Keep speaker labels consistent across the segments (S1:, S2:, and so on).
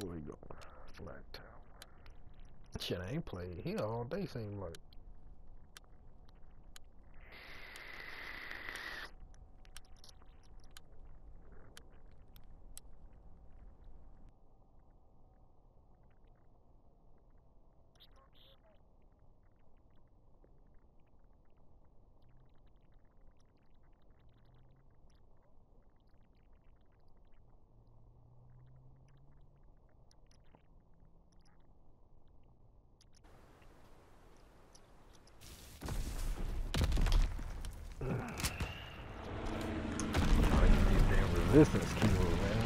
S1: Where we go? Black Tower. Shit, I ain't played here all day. Seem like. I need these damn resistance keyboard, man.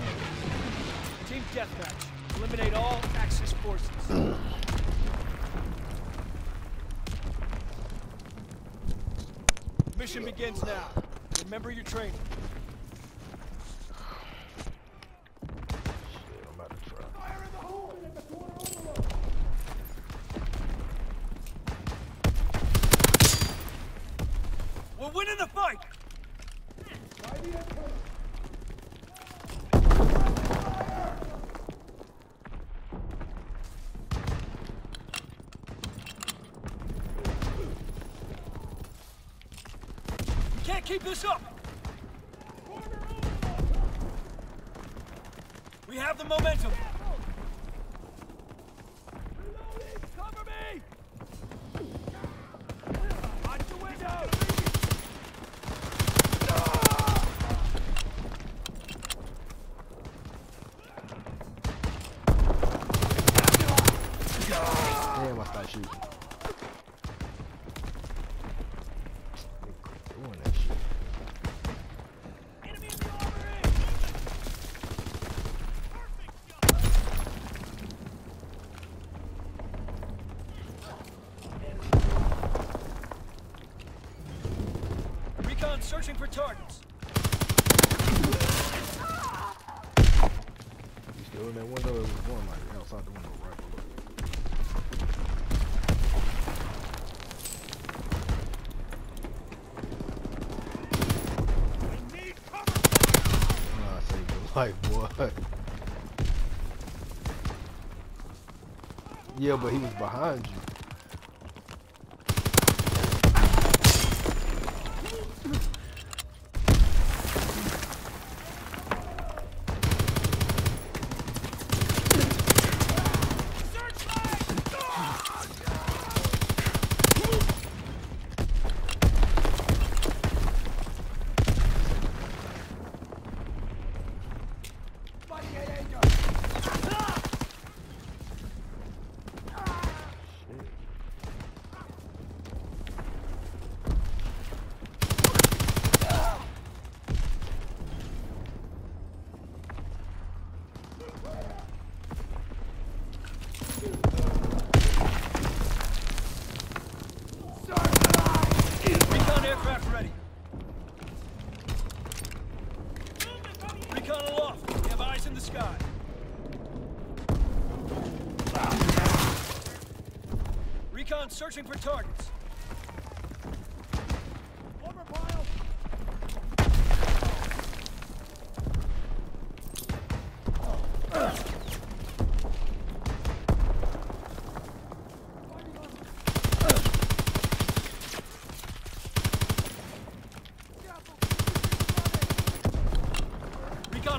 S2: Team deathmatch. Eliminate all Axis forces. Mission begins now. Remember your training.
S1: Shit, I'm about to try.
S2: We're winning the fight! We can't keep this up! We have the momentum! Cover me! Watch the window!
S1: Damn, I started shooting. They quit Doing that shit.
S2: Enemy in the armory! Recon searching for targets.
S1: You still in that window? It was one like outside the window right below. I saved your life, boy. Yeah, but he was behind you. Shit.
S2: Recon aircraft ready. Recon aloft. We have eyes in the sky. Recon searching for targets.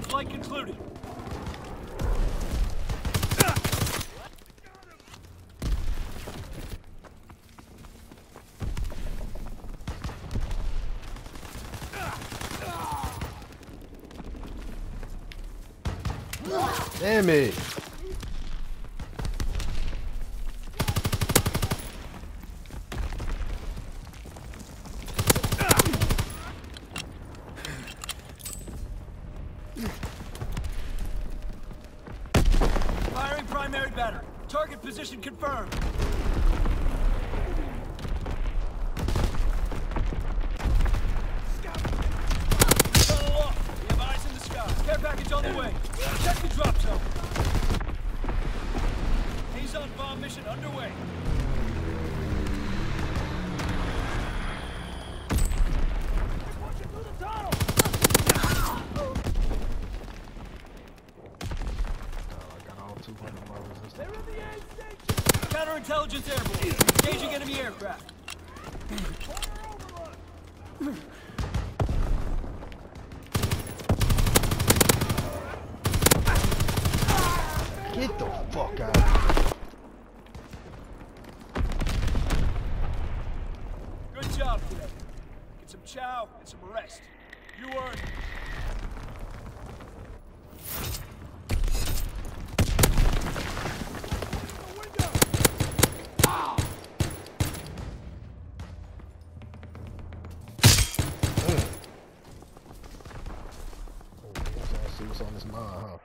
S2: Flight concluded.
S1: Damn it!
S2: Firing primary battery. Target position confirmed. Protect the drop zone. Azon bomb mission underway. Counterintelligence airborne. Engaging enemy aircraft.
S1: Get
S2: some chow and some rest. You earned it.
S1: Oh, I'm trying to see what's on this mind, huh?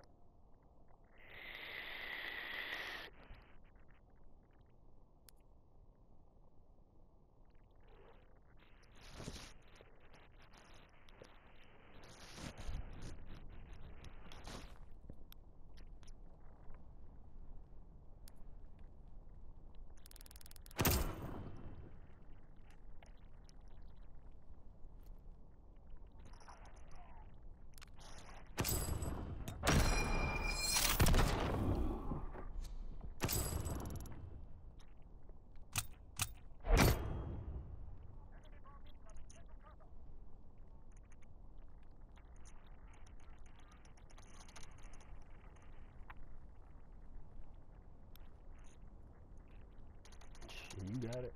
S1: Got it.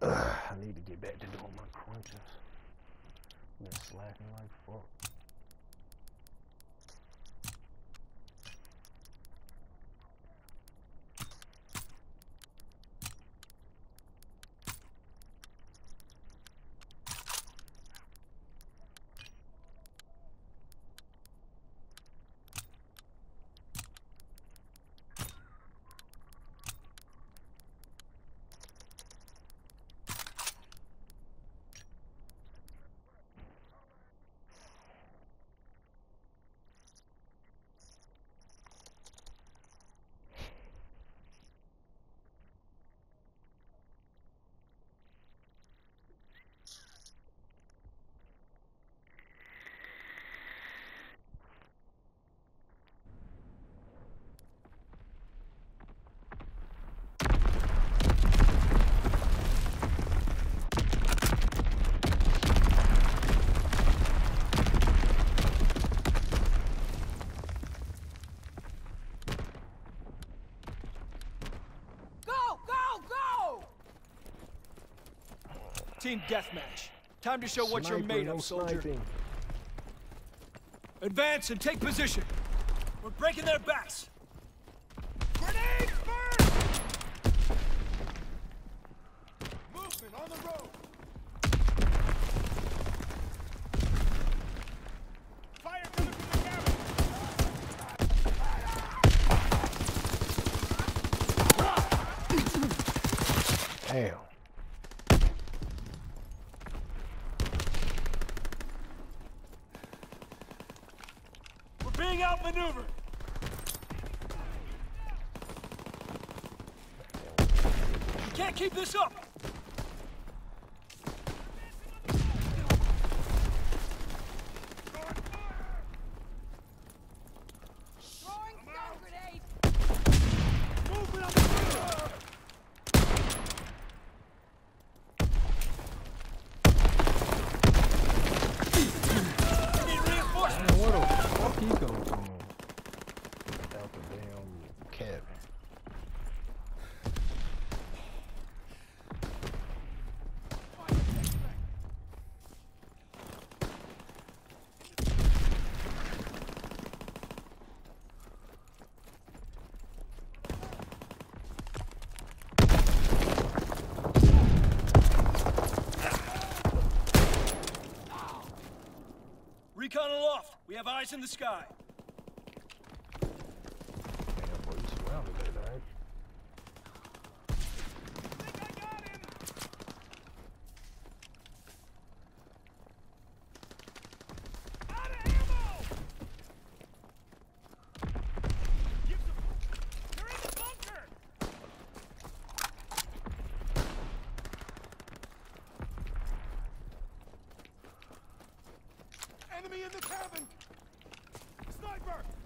S1: Ugh, I need to get back to doing my crunches. Been slacking like fuck.
S2: Go! Go! Go! Team deathmatch. Time to show what you're made
S1: no
S2: of, soldier.
S1: sniping.
S2: Advance and take position. We're breaking their backs. Grenade first! Movement on the road. Fire coming from the cabin.
S1: Damn.
S2: We're outmaneuvered. We can't keep this up.
S3: Throwing stun grenade!
S2: Movement on the road. We need reinforcements.
S1: Man, where the fuck he come from? Out the damn cabin.
S2: Recon aloft. We have eyes in the sky.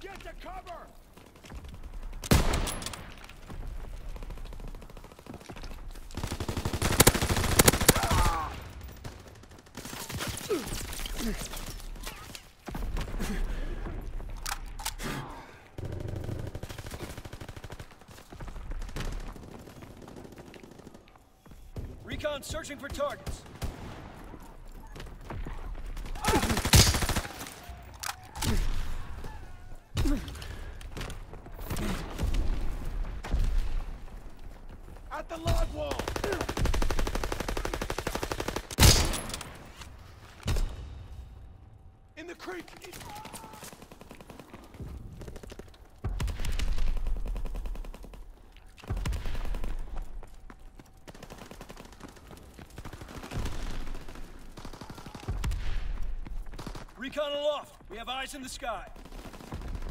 S2: Get to cover! Recon searching for targets.
S4: The log wall! In the creek!
S2: Recon aloft. We have eyes in the sky.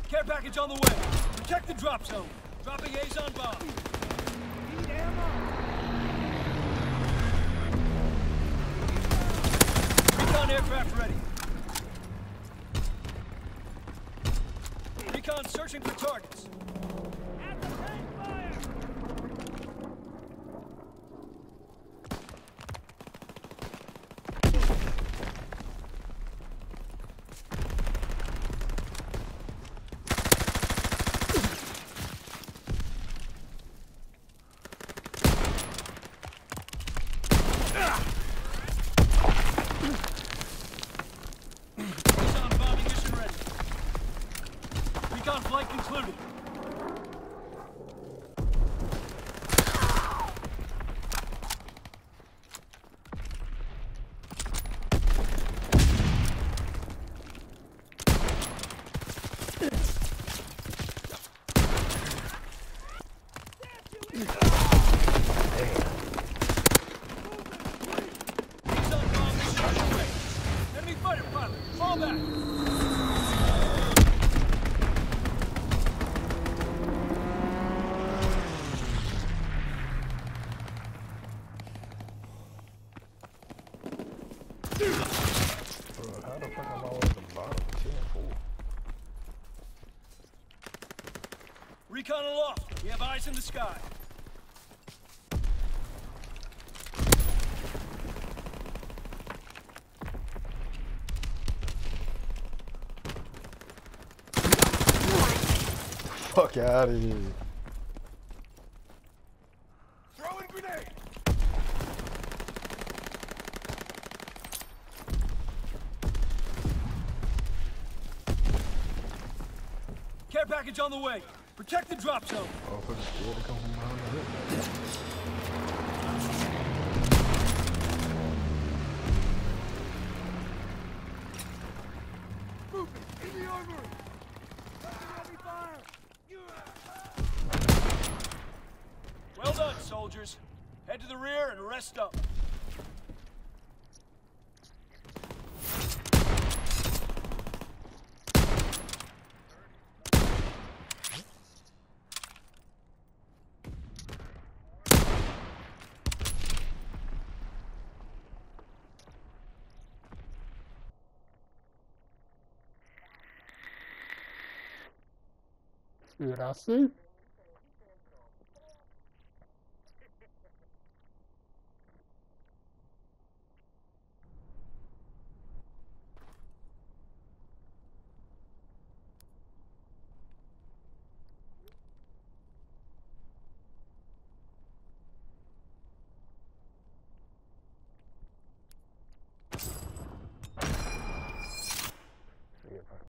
S2: Care package on the way. Protect the drop zone. Dropping Azon bomb.
S3: Need ammo.
S2: Recon aircraft ready. Recon searching for targets.
S3: At the tank fire.
S2: Azon bombing mission ready. Recon flight concluded. Azon bomb mission underway. Enemy fighter pilot, fall back.
S1: Bro, how the fuck am I at the bottom? 10 4.
S2: Recon aloft. We have eyes in the sky.
S1: Fuck out of here.
S2: Care package on the way. Protect the drop zone.
S1: Motherfuckers scared to come from behind the hood.
S4: The!
S2: Well done, soldiers. Head to the rear and rest up.
S1: See?